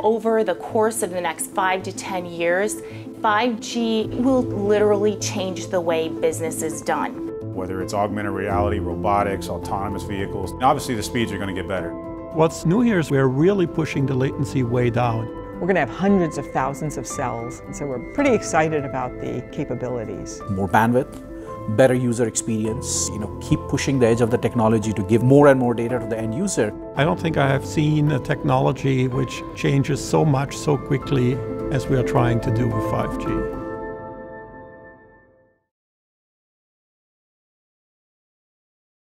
Over the course of the next five to 10 years, 5G will literally change the way business is done. Whether it's augmented reality, robotics, autonomous vehicles, obviously the speeds are going to get better. What's new here is we're really pushing the latency way down. We're going to have hundreds of thousands of cells, and so we're pretty excited about the capabilities. More bandwidth, better user experience, you know, keep pushing the edge of the technology to give more and more data to the end user. I don't think I have seen a technology which changes so much so quickly as we are trying to do with 5G.